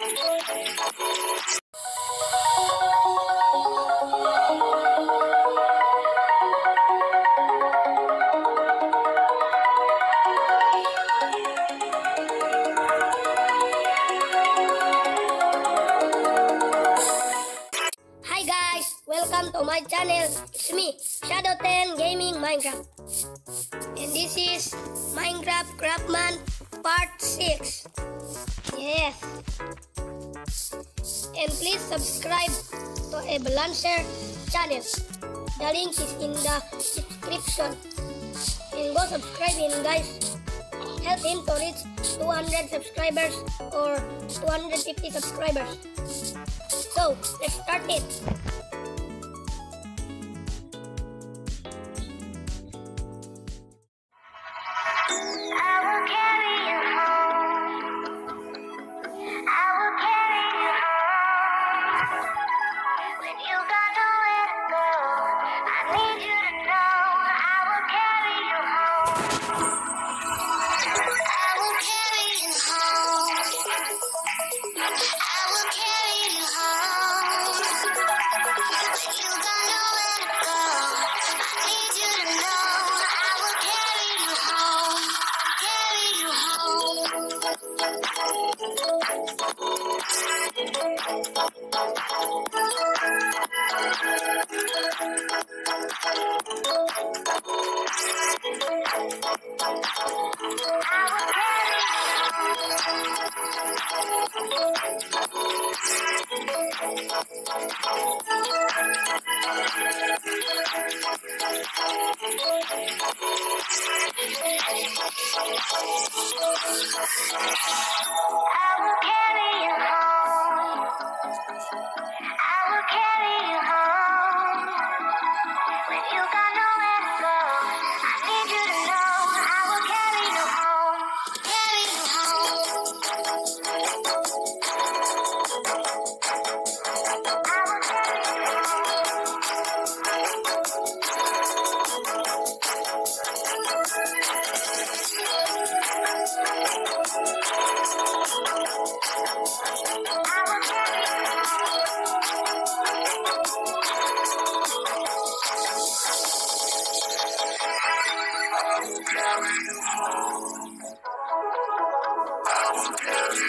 Hi guys! Welcome to my channel. It's me, Shadow 10 Gaming Minecraft. And this is Minecraft Craftman Part 6. Yes. And please subscribe to a channel. The link is in the description. And go subscribe guys. Help him to reach 200 subscribers or 250 subscribers. So, let's start it. I will you. I will carry you home. When you got nowhere to go, I need you to know I will carry you home. I will carry you home. I will carry you home. When you got nowhere to go, I need you to know I will carry you home. Carry you home. I will carry you Carry